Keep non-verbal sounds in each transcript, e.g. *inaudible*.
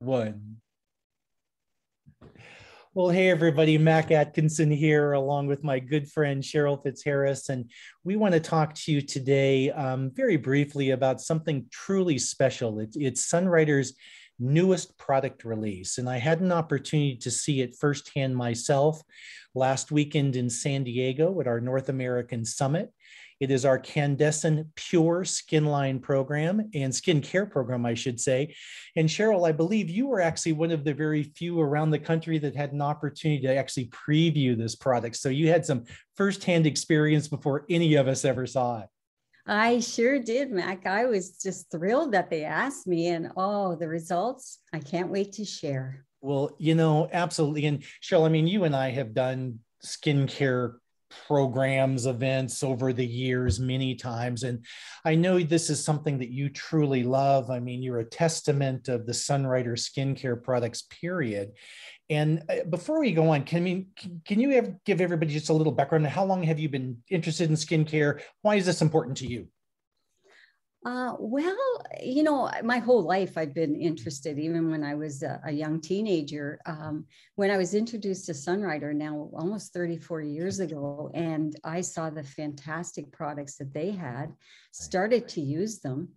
one. Well, hey, everybody, Mac Atkinson here, along with my good friend Cheryl Fitzharris. And we want to talk to you today um, very briefly about something truly special. It, it's Sunrider's newest product release. And I had an opportunity to see it firsthand myself last weekend in San Diego at our North American Summit. It is our Kandesn Pure Skin Line program and skin care program, I should say. And Cheryl, I believe you were actually one of the very few around the country that had an opportunity to actually preview this product. So you had some firsthand experience before any of us ever saw it. I sure did, Mac. I was just thrilled that they asked me, and oh, the results, I can't wait to share. Well, you know, absolutely. And Cheryl, I mean, you and I have done skincare programs, events over the years many times. And I know this is something that you truly love. I mean, you're a testament of the Sunrider skincare products, period. And uh, before we go on, can, I mean, can you give everybody just a little background? How long have you been interested in skincare? Why is this important to you? Uh, well, you know, my whole life I've been interested, even when I was a, a young teenager. Um, when I was introduced to Sunrider now almost 34 years ago, and I saw the fantastic products that they had, started to use them.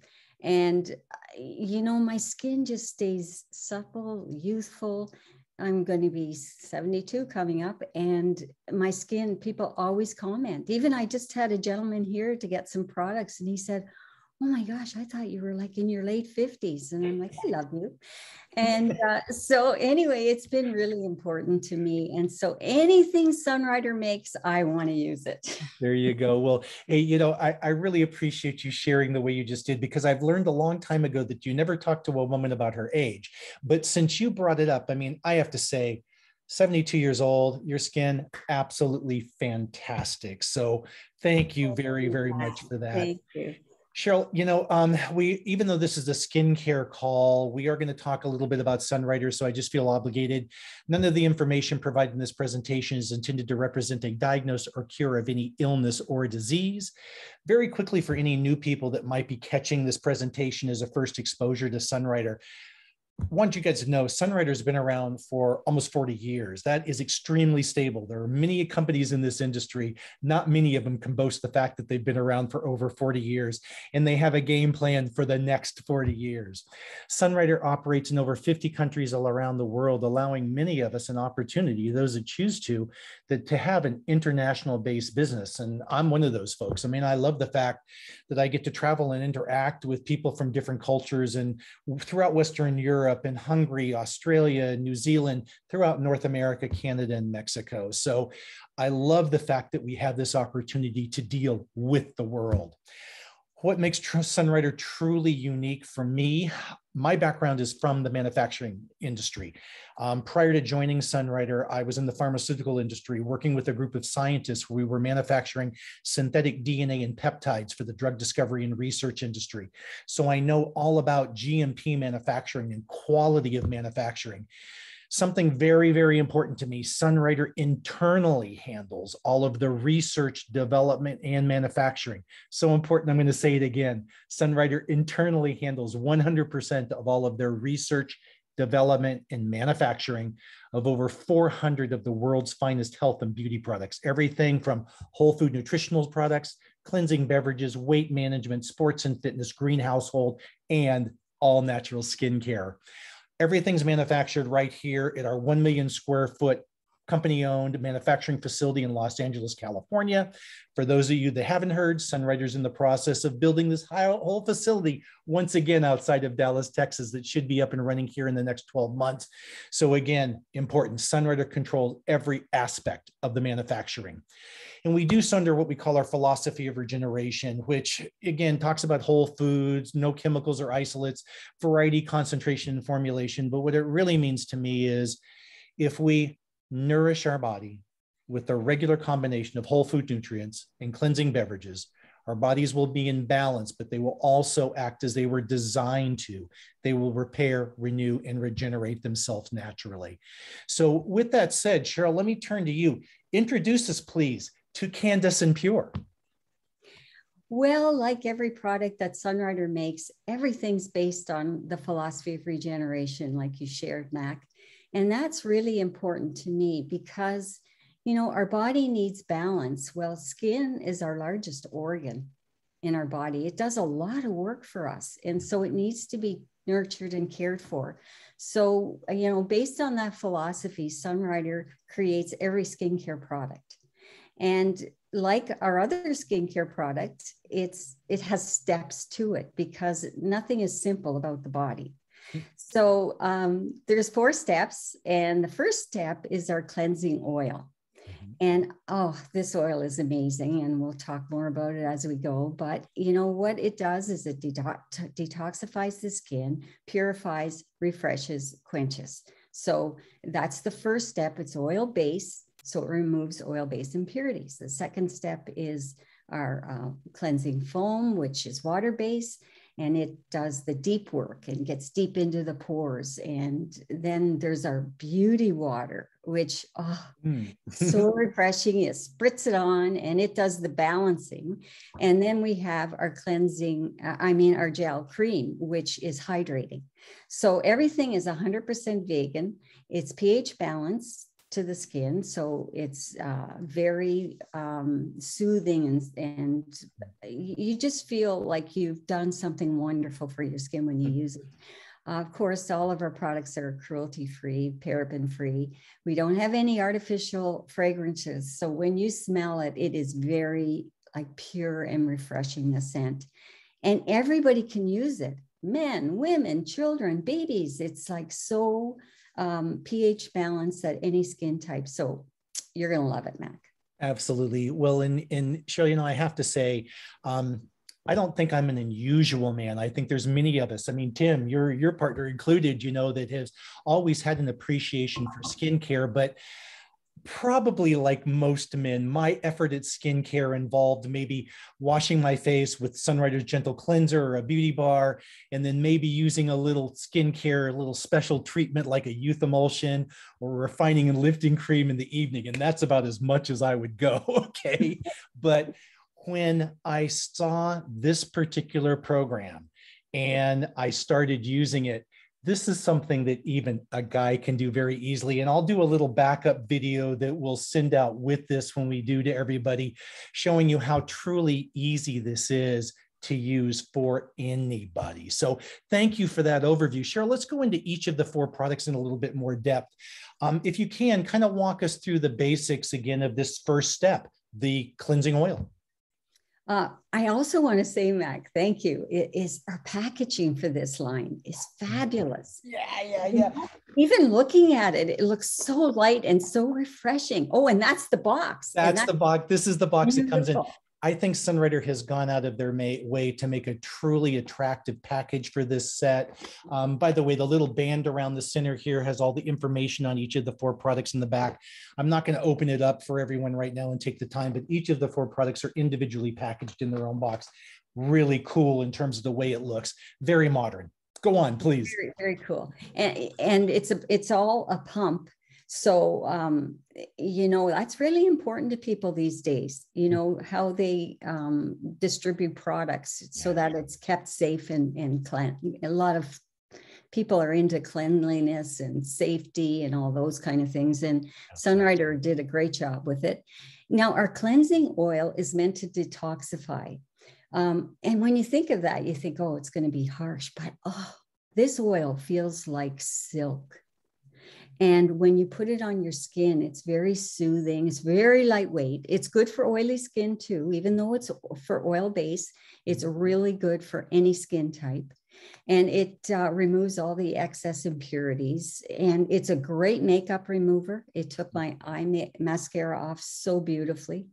And, uh, you know, my skin just stays supple, youthful. I'm going to be 72 coming up, and my skin, people always comment. Even I just had a gentleman here to get some products, and he said, oh my gosh, I thought you were like in your late 50s. And I'm like, I love you. *laughs* And uh, so, anyway, it's been really important to me. And so, anything Sunrider makes, I want to use it. *laughs* There you go. Well, hey, you know, I, I really appreciate you sharing the way you just did because I've learned a long time ago that you never talk to a woman about her age. But since you brought it up, I mean, I have to say, 72 years old, your skin absolutely fantastic. So thank you very, very much for that. Thank you. Cheryl, you know, um, we even though this is a skincare call, we are going to talk a little bit about Sunrider. So I just feel obligated. None of the information provided in this presentation is intended to represent a diagnosis or cure of any illness or disease. Very quickly, for any new people that might be catching this presentation as a first exposure to Sunrider, want you guys to know Sunrider's been around for almost 40 years. That is extremely stable. There are many companies in this industry, not many of them can boast the fact that they've been around for over 40 years and they have a game plan for the next 40 years. Sunrider operates in over 50 countries all around the world, allowing many of us an opportunity, those that choose to, that to have an international based business. And I'm one of those folks. I mean, I love the fact that I get to travel and interact with people from different cultures and throughout Western Europe Europe and Hungary, Australia, New Zealand, throughout North America, Canada, and Mexico. So I love the fact that we have this opportunity to deal with the world what makes Sunrider truly unique for me, my background is from the manufacturing industry. Um, prior to joining Sunrider, I was in the pharmaceutical industry working with a group of scientists where we were manufacturing synthetic DNA and peptides for the drug discovery and research industry. So I know all about GMP manufacturing and quality of manufacturing something very, very important to me. Sunrider internally handles all of the research, development, and manufacturing. So important, I'm going to say it again. Sunrider internally handles 100% of all of their research, development, and manufacturing of over 400 of the world's finest health and beauty products. Everything from whole food nutritional products, cleansing beverages, weight management, sports and fitness, green household, and all natural skincare. Everything's manufactured right here at our 1 million square foot company owned manufacturing facility in Los Angeles, California. For those of you that haven't heard, Sunrider's in the process of building this whole facility once again outside of Dallas, Texas, that should be up and running here in the next 12 months. So, again, important. Sunrider controls every aspect of the manufacturing. And we do so under what we call our philosophy of regeneration, which again talks about whole foods, no chemicals or isolates, variety, concentration, and formulation. But what it really means to me is if we nourish our body with a regular combination of whole food nutrients and cleansing beverages, our bodies will be in balance, but they will also act as they were designed to. They will repair, renew, and regenerate themselves naturally. So, with that said, Cheryl, let me turn to you. Introduce us, please, to Kandesn Pure. Well, like every product that Sunrider makes, everything's based on the philosophy of regeneration, like you shared, Mac. And that's really important to me because, you know, our body needs balance. Well, skin is our largest organ in our body. It does a lot of work for us. And so it needs to be nurtured and cared for. So, you know, based on that philosophy, Sunrider creates every skincare product. And like our other skincare product, it's it has steps to it because nothing is simple about the body. So um, there's four steps, and the first step is our cleansing oil. Mm-hmm. And oh, this oil is amazing, and we'll talk more about it as we go. But you know what it does is it detoxifies the skin, purifies, refreshes, quenches. So that's the first step. It's oil based. So it removes oil-based impurities. The second step is our uh, cleansing foam, which is water-based, and it does the deep work and gets deep into the pores. And then there's our beauty water, which oh, mm. so *laughs* refreshing. It spritz it on and it does the balancing. And then we have our cleansing, uh, I mean, our gel cream, which is hydrating. So everything is 100% vegan. It's pH balanced to the skin. So it's uh, very um, soothing and, and you just feel like you've done something wonderful for your skin when you use it. Uh, of course, all of our products are cruelty free, paraben free. We don't have any artificial fragrances. So when you smell it, it is very like pure and refreshing the scent. And everybody can use it men, women, children, babies. It's like so um, pH balance at any skin type. So you're going to love it, Mac. Absolutely. Well, in in Shirley, you know, I have to say, um, I don't think I'm an unusual man. I think there's many of us. I mean, Tim, your your partner included, you know, that has always had an appreciation for skincare, but probably like most men, my effort at skincare involved maybe washing my face with Sunrider's Gentle Cleanser or a beauty bar, and then maybe using a little skincare, a little special treatment like a youth emulsion or refining and lifting cream in the evening. And that's about as much as I would go. *laughs* Okay. but when I saw this particular program and I started using it, this is something that even a guy can do very easily. And I'll do a little backup video that we'll send out with this when we do to everybody, showing you how truly easy this is to use for anybody. So thank you for that overview. Cheryl, let's go into each of the four products in a little bit more depth. Um, if you can, kind of walk us through the basics again of this first step, the cleansing oil. Uh, I also want to say, Mac, thank you. It is our packaging for this line is fabulous. Yeah, yeah, yeah. Even looking at it, it looks so light and so refreshing. Oh, and that's the box. That's, that's the box. This is the box that comes in. I think Sunrider has gone out of their may, way to make a truly attractive package for this set. Um, by the way, the little band around the center here has all the information on each of the four products in the back. I'm not going to open it up for everyone right now and take the time, but each of the four products are individually packaged in their own box. Really cool in terms of the way it looks. Very modern. Go on, please. Very, very cool. And, and it's a, it's all a pump so, um, you know, that's really important to people these days, you know, how they um, distribute products so that it's kept safe and, and clean. A lot of people are into cleanliness and safety and all those kind of things. And Sunrider did a great job with it. Now, our cleansing oil is meant to detoxify. Um, and when you think of that, you think, oh, it's going to be harsh, but oh, this oil feels like silk. And when you put it on your skin, it's very soothing. It's very lightweight. It's good for oily skin too, even though it's for oil base. It's really good for any skin type. And it uh, removes all the excess impurities. And it's a great makeup remover. It took my eye ma- mascara off so beautifully.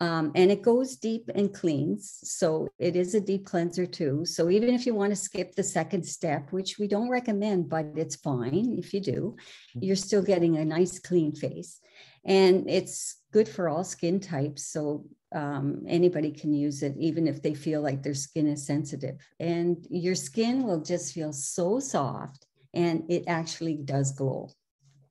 Um, and it goes deep and cleans. So it is a deep cleanser too. So even if you want to skip the second step, which we don't recommend, but it's fine if you do, mm-hmm. you're still getting a nice clean face. And it's good for all skin types. So um, anybody can use it, even if they feel like their skin is sensitive. And your skin will just feel so soft and it actually does glow.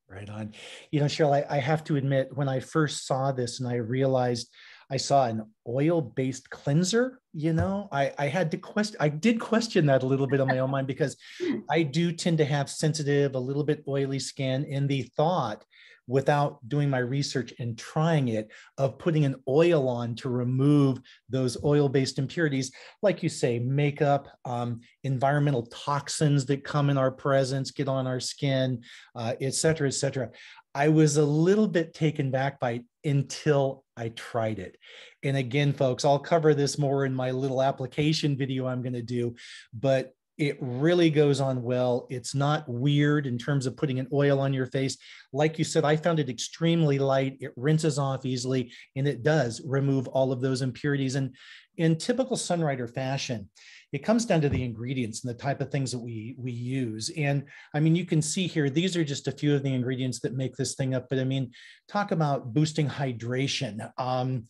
Right on. You know, Cheryl, I, I have to admit, when I first saw this and I realized I saw an oil-based cleanser. You know, I, I had to question, I did question that a little bit on my own mind because *laughs* I do tend to have sensitive, a little bit oily skin. In the thought without doing my research and trying it of putting an oil on to remove those oil-based impurities, like you say, makeup, um, environmental toxins that come in our presence, get on our skin, uh, et cetera, et cetera. I was a little bit taken back by it until I tried it. And again, folks, I'll cover this more in my little application video I'm going to do, but it really goes on well. It's not weird in terms of putting an oil on your face. Like you said, I found it extremely light. It rinses off easily and it does remove all of those impurities. And in typical Sunrider fashion, it comes down to the ingredients and the type of things that we we use. And I mean, you can see here, these are just a few of the ingredients that make this thing up. But I mean, talk about boosting hydration. Um,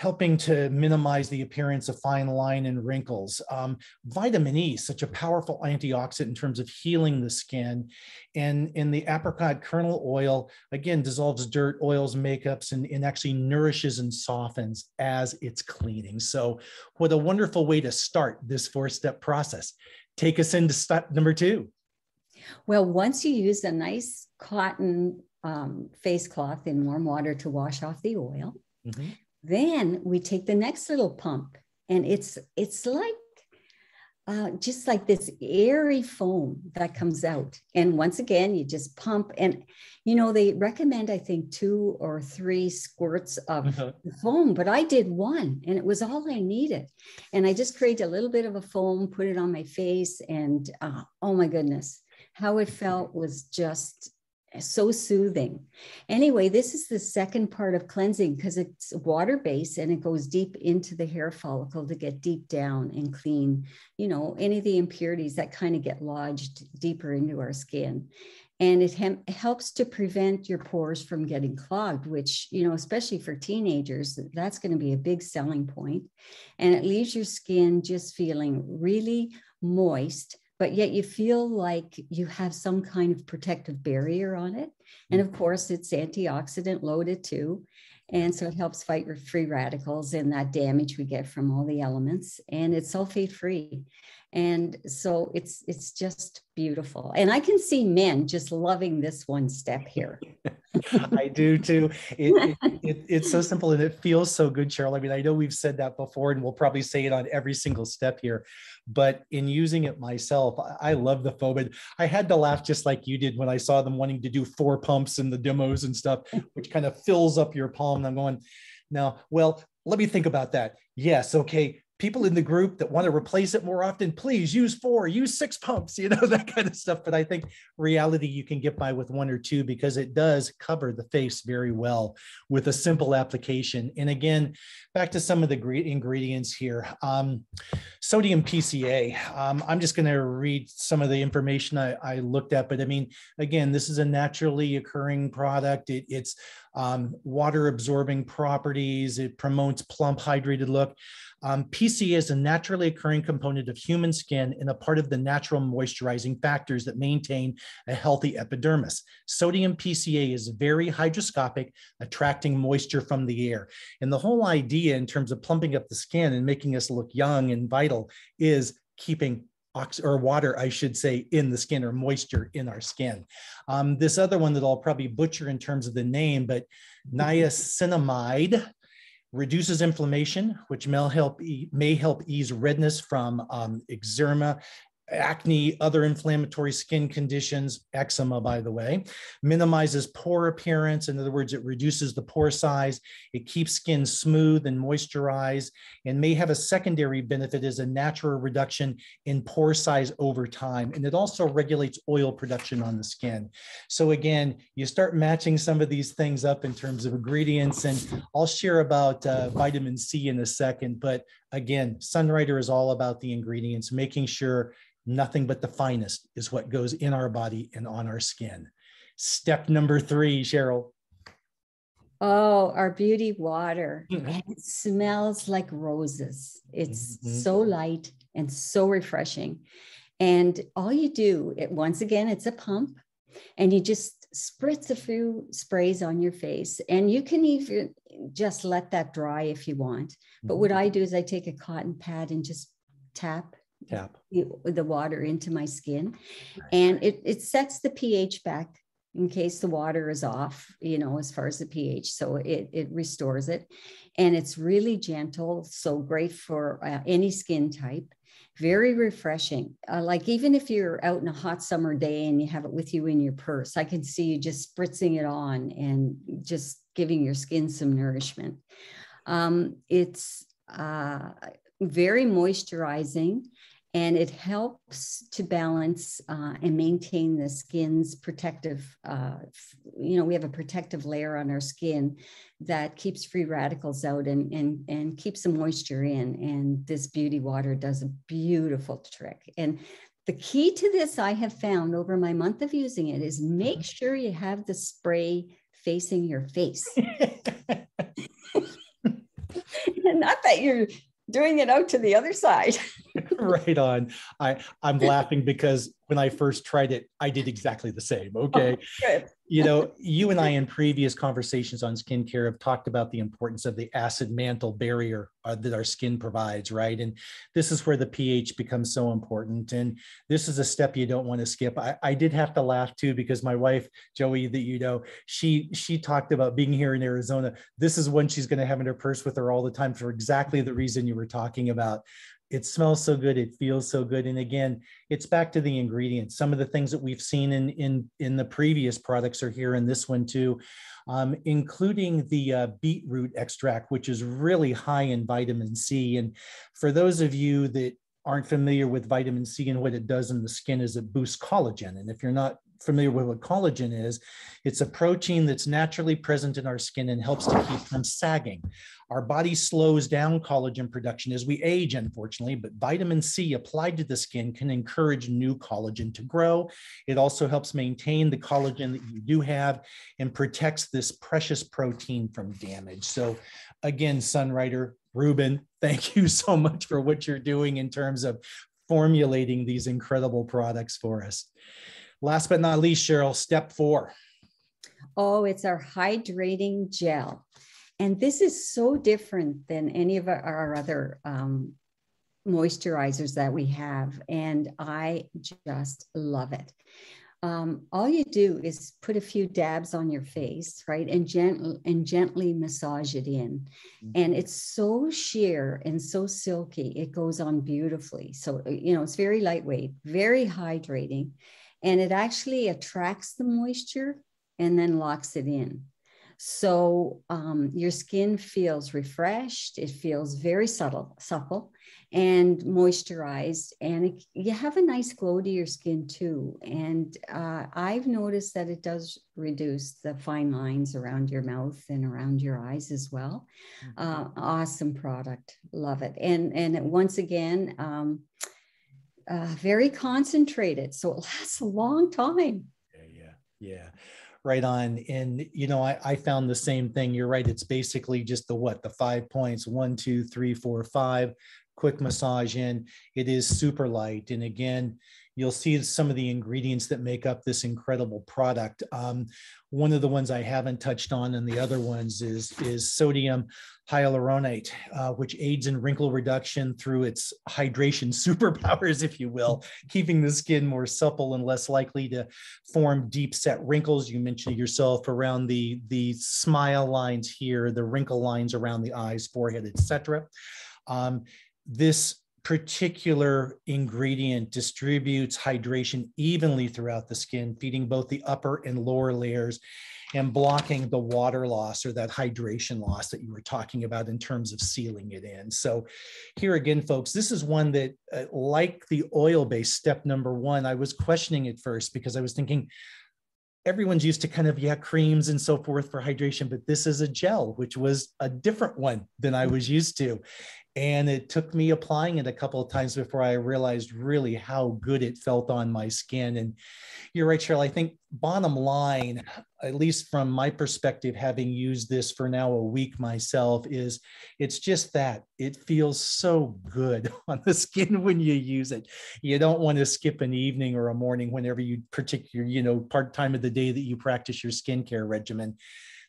helping to minimize the appearance of fine line and wrinkles. Um, vitamin E, such a powerful antioxidant in terms of healing the skin. And in the apricot kernel oil, again, dissolves dirt, oils, makeups, and, and actually nourishes and softens as it's cleaning. So what a wonderful way to start this four-step process. Take us into step number two. Well, once you use a nice cotton um, face cloth in warm water to wash off the oil, mm-hmm. Then we take the next little pump, and it's it's like uh, just like this airy foam that comes out. And once again, you just pump. And, you know, they recommend, I think, two or three squirts of uh-huh. foam, but I did one and it was all I needed. And I just created a little bit of a foam, put it on my face, and uh, oh my goodness, how it felt was just so soothing. Anyway, this is the second part of cleansing because it's water based and it goes deep into the hair follicle to get deep down and clean, you know, any of the impurities that kind of get lodged deeper into our skin. And it hem- helps to prevent your pores from getting clogged, which, you know, especially for teenagers, that's going to be a big selling point. And it leaves your skin just feeling really moist but yet you feel like you have some kind of protective barrier on it. And of mm-hmm. course, it's antioxidant loaded too. And so it helps fight your free radicals and that damage we get from all the elements. And it's sulfate free. And so it's it's just beautiful. And I can see men just loving this one step here. *laughs* I do too. It, it, it, it's so simple and it feels so good, Cheryl. I mean, I know we've said that before and we'll probably say it on every single step here, but in using it myself, I, I love the. And I had to laugh just like you did when I saw them wanting to do four pumps in the demos and stuff, which kind of fills up your palm. And I'm going, now, well, let me think about that. Yes, okay, people in the group that want to replace it more often, please use four, use six pumps, *laughs* you know, that kind of stuff. But I think reality you can get by with one or two because it does cover the face very well with a simple application. And again, back to some of the ingredients here. Um, sodium PCA. Um, I'm just going to read some of the information I, I, looked at, but I mean, again, this is a naturally occurring product. It, it's um, water absorbing properties. It promotes plump, hydrated look. Um, PCA is a naturally occurring component of human skin and a part of the natural moisturizing factors that maintain a healthy epidermis. Sodium PCA is very hygroscopic, attracting moisture from the air. And the whole idea in terms of plumping up the skin and making us look young and vital is keeping ox or water, I should say, in the skin or moisture in our skin. Um, this other one that I'll probably butcher in terms of the name, but *laughs* niacinamide reduces inflammation, which may help, may help ease redness from um, eczema acne, other inflammatory skin conditions, eczema, by the way, minimizes pore appearance. In other words, it reduces the pore size. It keeps skin smooth and moisturized and may have a secondary benefit as a natural reduction in pore size over time. And it also regulates oil production on the skin. So again, you start matching some of these things up in terms of ingredients and I'll share about uh, vitamin C in a second, but again, Sunrider is all about the ingredients, making sure Nothing but the finest is what goes in our body and on our skin. Step number three, Cheryl. Oh, our beauty water. it smells like roses. It's mm-hmm. so light and so refreshing. And all you do, it once again, it's a pump. and you just spritz a few sprays on your face and you can even just let that dry if you want. But what i do is i take a cotton pad and just tap tap. the, the water into my skin and it, it sets the ph back in case the water is off you know as far as the ph so it, it restores it. And it's really gentle so great for uh, any skin type very refreshing. Uh, like even if you're out in a hot summer day and you have it with you in your purse, I can see you just spritzing it on and just giving your skin some nourishment. Um, it's uh, very moisturizing and it helps to balance uh, and maintain the skin's protective uh, you know we have a protective layer on our skin that keeps free radicals out and, and and keeps the moisture in and this beauty water does a beautiful trick and the key to this i have found over my month of using it is make mm-hmm. sure you have the spray facing your face *laughs* *laughs* not that you're doing it out to the other side. *laughs* *laughs* *laughs* right on. I I'm laughing because when I first tried it, I did exactly the same. Okay. Oh, you know, *laughs* you and I in previous conversations on skincare have talked about the importance of the acid mantle barrier uh, that our skin provides, right? And this is where the pH becomes so important. And this is a step you don't want to skip. I, I did have to laugh too because my wife, Joey, that you know, she she talked about being here in Arizona. This is one she's going to have in her purse with her all the time for exactly the reason you were talking about it smells so good it feels so good. And again it's back to the ingredients. Some of the things that we've seen in in in the previous products are here in this one too um, including the uh, beetroot extract which is really high in vitamin c. And for those of you that aren't familiar with vitamin c and what it does in the skin is it boosts collagen. And if you're not familiar with what collagen is, it's a protein that's naturally present in our skin and helps to keep from sagging. Our body slows down collagen production as we age, unfortunately, but vitamin C applied to the skin can encourage new collagen to grow. It also helps maintain the collagen that you do have and protects this precious protein from damage. So, again, Sunrider, Ruben, *laughs* thank you so much for what you're doing in terms of formulating these incredible products for us. Last but not least, Cheryl, step four. Oh, it's our hydrating gel. And this is so different than any of our, other um, moisturizers that we have. And I just love it. Um, all you do is put a few dabs on your face, right, and gently and gently massage it in, mm-hmm. and it's so sheer and so silky. It goes on beautifully. So you know it's very lightweight, very hydrating, and it actually attracts the moisture and then locks it in. So um, your skin feels refreshed. It feels very subtle, supple, and moisturized, and it, you have a nice glow to your skin too. And uh, I've noticed that it does reduce the fine lines around your mouth and around your eyes as well. Mm-hmm. Uh, awesome product, love it. And and once again. Um, uh, very concentrated. So it lasts a long time. Yeah, yeah, yeah. Right on. And, you know, I, I found the same thing. You're right. It's basically just the what? The five points one, two, three, four, five, quick massage in. It is super light. And again, you'll see some of the ingredients that make up this incredible product. Um, one of the ones I haven't touched on and the other ones is, is sodium hyaluronate, uh, which aids in wrinkle reduction through its hydration *laughs* superpowers, if you will, keeping the skin more supple and less likely to form deep set wrinkles. You mentioned yourself around the, the smile lines here, the wrinkle lines around the eyes, forehead, etc. Um, this particular ingredient distributes hydration evenly throughout the skin, feeding both the upper and lower layers and blocking the water loss or that hydration loss that you were talking about in terms of sealing it in. So here again, folks, this is one that uh, like the oil-based step number one, I was questioning it first because I was thinking, everyone's used to kind of yeah creams and so forth for hydration but this is a gel which was a different one than i was used to And it took me applying it a couple of times before I realized really how good it felt on my skin. And you're right, Cheryl. I think bottom line, at least from my perspective, having used this for now a week myself, is it's just that it feels so good *laughs* on the skin when you use it. You don't want to skip an evening or a morning whenever you particular, you know, part time of the day that you practice your skincare regimen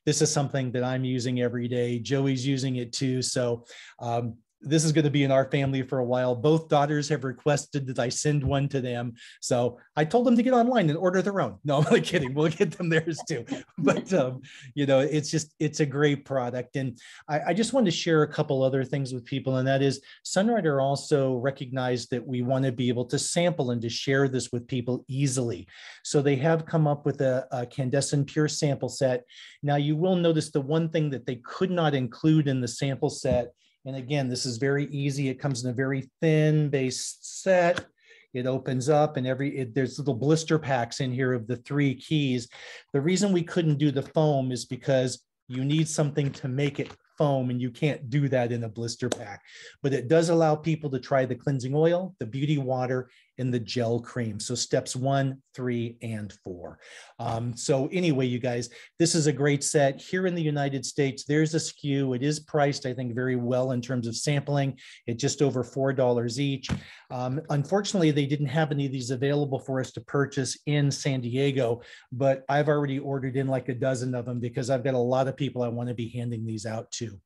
this is something that I'm using every day. Joey's using it too. So um, this is going to be in our family for a while. Both daughters have requested that I send one to them. So I told them to get online and order their own. No, *laughs* I'm only kidding. We'll get them theirs too. *laughs* But, um, you know, it's just, it's a great product. And I, I just wanted to share a couple other things with people. And that is Sunrider also recognized that we want to be able to sample and to share this with people easily. So they have come up with a, a Kandesn Pure sample set. Now you will notice the one thing that they could not include in the sample set and again, this is very easy. It comes in a very thin base set. It opens up and every it, there's little blister packs in here of the three keys. The reason we couldn't do the foam is because you need something to make it foam and you can't do that in a blister pack. But it does allow people to try the cleansing oil, the beauty water, and the gel cream. So steps one, three, and four. Um, so anyway, you guys, this is a great set. Here in the United States, there's a SKU. It is priced, I think, very well in terms of sampling at just over $4 each. Um, unfortunately, they didn't have any of these available for us to purchase in San Diego, but I've already ordered in like a dozen of them because I've got a lot of people I want to be handing these out to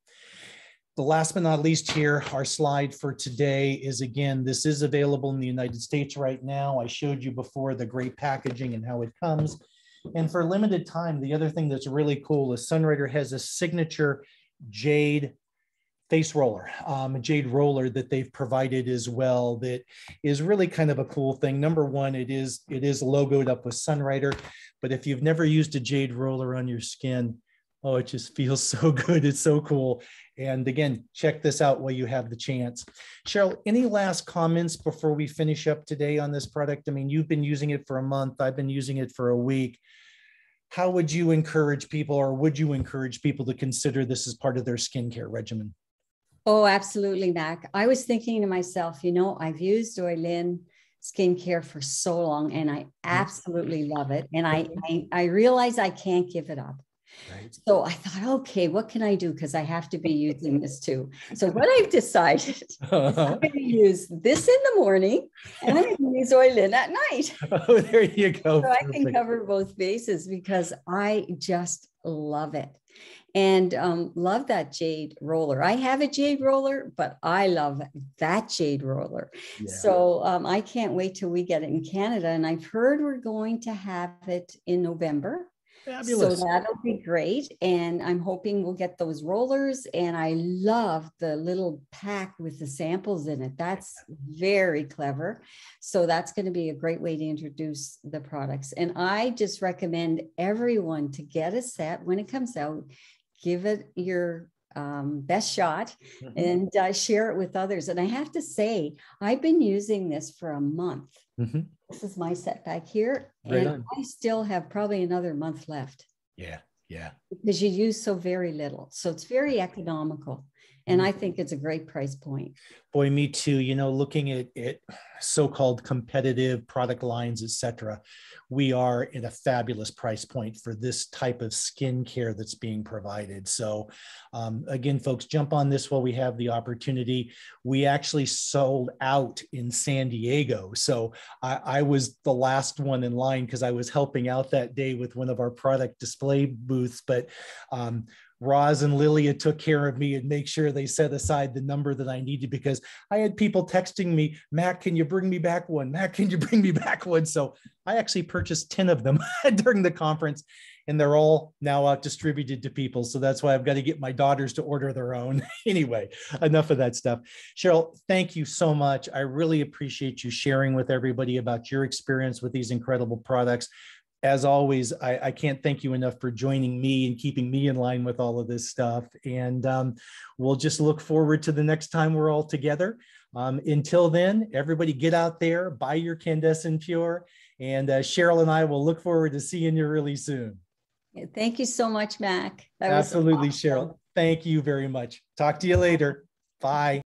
the last but not least here, our slide for today is again, this is available in the United States right now. I showed you before the great packaging and how it comes. And for limited time, the other thing that's really cool is Sunrider has a signature jade face roller, um, jade roller that they've provided as well. That is really kind of a cool thing. Number one, it is it is logoed up with Sunrider, but if you've never used a jade roller on your skin, oh, it just *laughs* feels so good. It's so cool. And again, check this out while you have the chance. Cheryl, any last comments before we finish up today on this product? I mean, you've been using it for a month. I've been using it for a week. How would you encourage people or would you encourage people to consider this as part of their skincare regimen? Oh, absolutely, Mac. I was thinking to myself, you know, I've used Oi-Lin skincare for so long and I absolutely love it. And I, I, I realize I can't give it up. Right. So I thought, okay, what can I do? Because I have to be using this too. So what I've decided, *laughs* I'm *laughs* going to use this in the morning and I'm going to use Oi-Lin at night. *laughs* Oh, there you go. So Perfect. I can cover both bases because I just love it and um, love that jade roller. I have a jade roller, but I love that jade roller. Yeah. So um, I can't wait till we get it in Canada. And I've heard we're going to have it in November. Fabulous. So that'll be great. And I'm hoping we'll get those rollers. And I love the little pack with the samples in it. That's very clever. So that's going to be a great way to introduce the products. And I just recommend everyone to get a set when it comes out, give it your um, best shot mm-hmm. and uh, share it with others. And I have to say, I've been using this for a month. Mm-hmm. This is my setback here. Right and on. I still have probably another month left. Yeah. Yeah. Because you use so very little. So it's very economical and I think it's a great price point. Boy, me too. You know, looking at it, so-called competitive product lines, etc., we are in a fabulous price point for this type of skincare that's being provided. So, um, again, folks, jump on this while we have the opportunity. We actually sold out in San Diego, so I, I was the last one in line because I was helping out that day with one of our product display booths. But um, Roz and Lilia took care of me and make sure they set aside the number that I needed because I had people texting me, Matt, can you bring me back one? Matt, can you bring me back one? So I actually purchased 10 of them *laughs* during the conference and they're all now out distributed to people. So that's why I've got to get my daughters to order their own. *laughs* anyway, enough of that stuff. Cheryl, thank you so much. I really appreciate you sharing with everybody about your experience with these incredible products as always, I, I, can't thank you enough for joining me and keeping me in line with all of this stuff. And um, we'll just look forward to the next time we're all together. Um, until then, everybody get out there, buy your Kandesn Pure, and uh, Cheryl and I will look forward to seeing you really soon. Thank you so much, Mac. That Absolutely, awesome. Cheryl. Thank you very much. Talk to you later. Bye.